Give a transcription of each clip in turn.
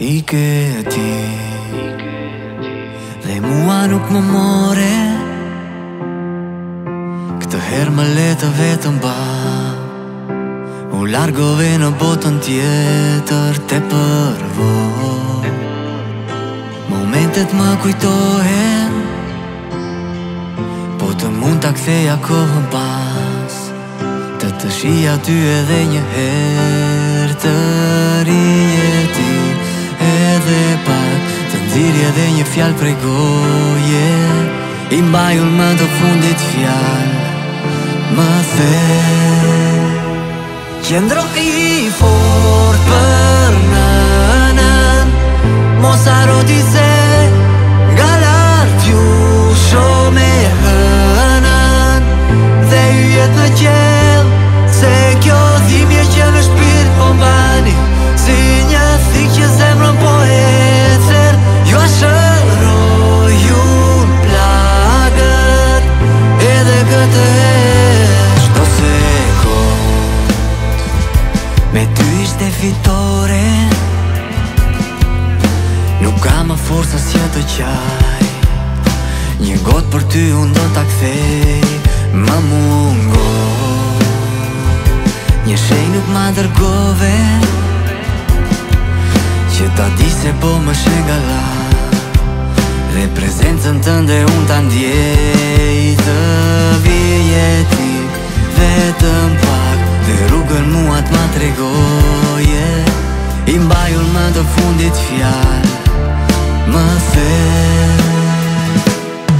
I e ti Dhe mua nuk më more Këtë her më letë vetëm ba U largove në botën tjetër te përvo Momentet më kujtohen Po të mund të ktheja kohën pas Të të shia ty edhe një her të rin Pa e pak Të ndirje dhe një fjal prej goje I mbajur më do fundit fjal Ma the Qendro i fort për nënën Mos arotisë Me ty ishte fitore Nuk ka më forësa si të qaj Një gotë për ty unë do t'a kthej Më mungo Një shej nuk ma dërgove Që ta di se po më shengala Reprezentën tënde unë t'a ndjej të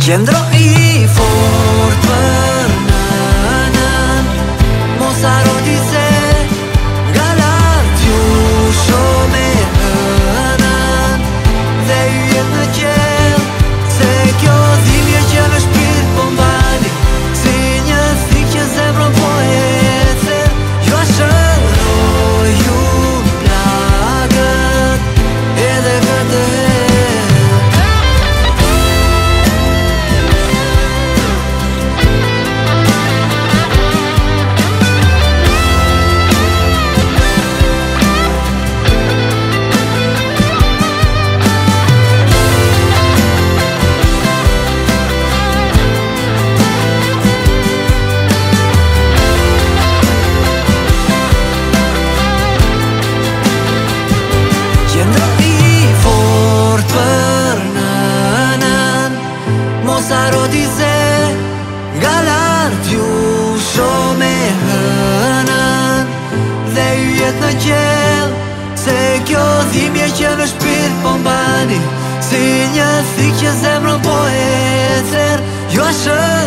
Scendrò i fortuna ένα σπίρ πομπάνι. Σε